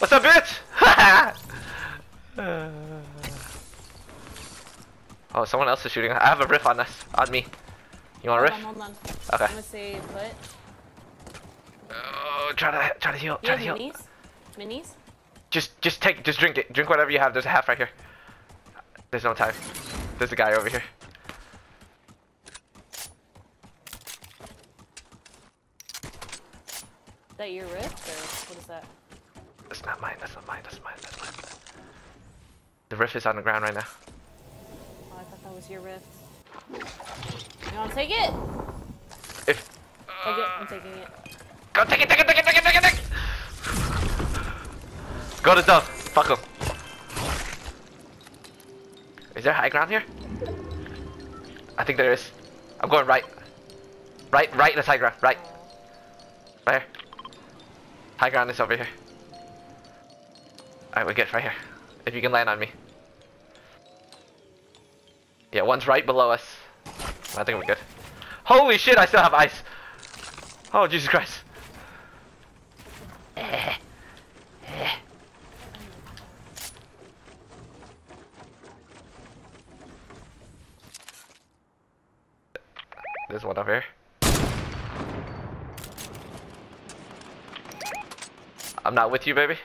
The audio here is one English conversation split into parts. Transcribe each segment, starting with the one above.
What's up, bitch? oh, someone else is shooting. I have a rift on us. On me. You want a Hold rift? on, hold on. Okay. I'm gonna say put. Oh, try to try to heal. You Try to heal. minis? Minis? Just just take just drink it. Drink whatever you have. There's a half right here. There's no time. There's a guy over here. Is that your rift or what is that? That's not mine. That's not mine. That's mine. That's mine. The rift is on the ground right now. Oh, I thought that was your rift. You wanna take it? If Take it. I'm taking it. go take it, take it, take it, take it, take it, take it. Go to Dove. Fuck him. Is there high ground here? I think there is. I'm going right. Right, right, that's high ground. Right. Right here. High ground is over here. Alright, we're good. Right here. If you can land on me. Yeah, one's right below us. I think we're good. Holy shit, I still have ice. Oh, Jesus Christ. Eh, eh. There's one over here. I'm not with you, baby.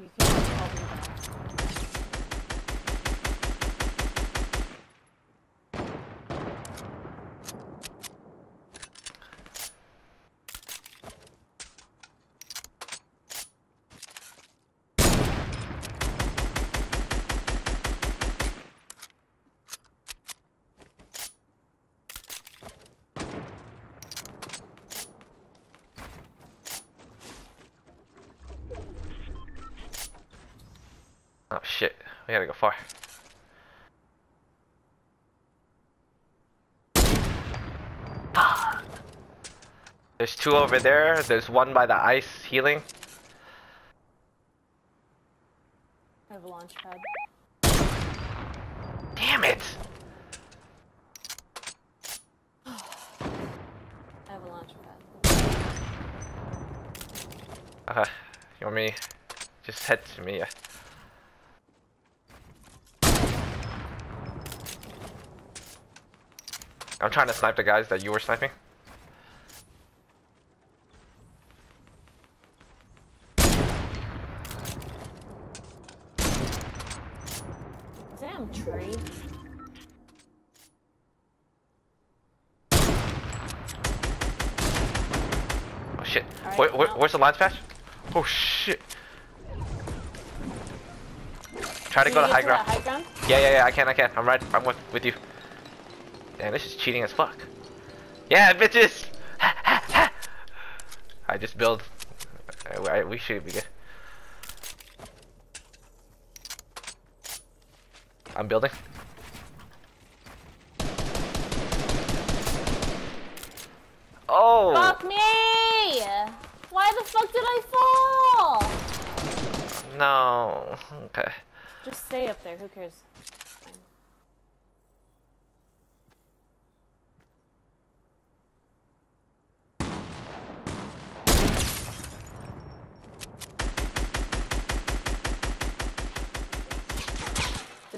You can just help me down. Oh shit, we gotta go far. Fuck. There's two over there. There's one by the ice healing. I have a launch pad. Damn it! I have a launch pad. Okay, you want me? Just head to me. I'm trying to snipe the guys that you were sniping. Damn tree. Oh shit. Alright, where, where, where's the launch pad? Oh shit. Try to Can go to high ground. high ground? Yeah, yeah, yeah, I can, I can. I'm right, I'm with, with you. Damn, this is cheating as fuck. Yeah, bitches! I just build. Uh, I- We should be good. I'm building. Oh! Fuck me! Why the fuck did I fall? No. Okay. Just stay up there. Who cares?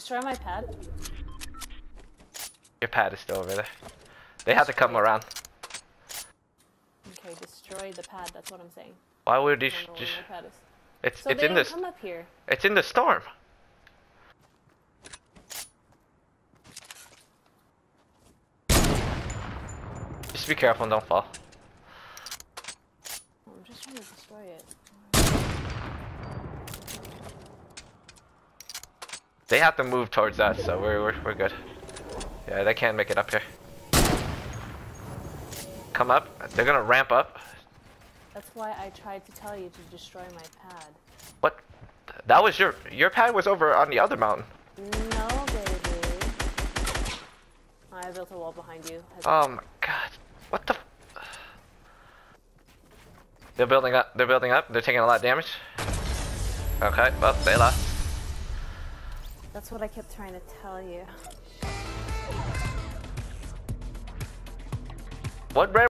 Destroy my pad. Your pad is still over there. They have to come around. Okay, destroy the pad. That's what I'm saying. Why would you I don't know where just? my pad is. It's So it's in this. come up here. It's in the storm. Just be careful and don't fall. I'm just trying to destroy it. They have to move towards us, so we're we're, we're good. Yeah, they can't make it up here. Come up. They're gonna ramp up. That's why I tried to tell you to destroy my pad. What? That was your your pad was over on the other mountain. No, baby. I built a wall behind you. Oh my god. What the? f- They're building up. They're building up. They're taking a lot of damage. Okay, well, they lost. That's what I kept trying to tell you. What red